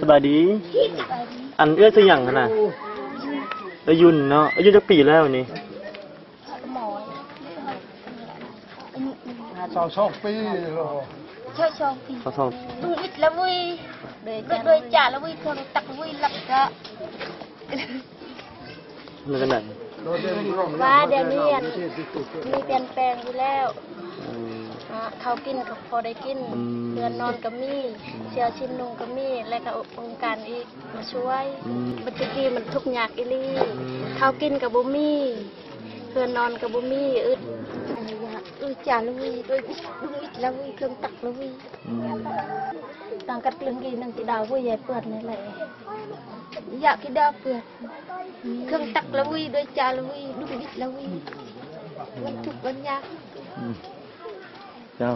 สบายดี อันเอื้อซื้อหยังกันน่ะเอ้ยยุ่นเนาะอายุจักปีแล้วนี่หมอสาวสองปีเหรอเช่าชองปีเขาสอบดูอิดละวุยโดยโดยจ่าละวุยเครื่องตักวุยลักกะมันกันไหนว่าเดี๋ยวนี้อันมีเปลี่ยนแปลงอยู่แล้วอืมอ่า เขากินก็พอได้กินอืมเรือนนอนก็มีเชียวชิมนุงก็มีและก็องค์การอีกมาช่วยอืม บัดกี้มันทุกข์ยากอีหลีอืมเขากินกับบุมีเพื่อนนอนกับบุมีอึดอึดจ่าละวุยโดยดูอิดละวุยเครื่องตักละวุยอืมต่างกัดเรื่องกีนังกีดาววุ้ยใหญ่เปิดนี่แหละอยากกีดาวเปิดเครื่องตักละวุ้ยโดยจาละวุ้ยดุบิดละวุ้ยวันทุกวันยากอืม เจ้า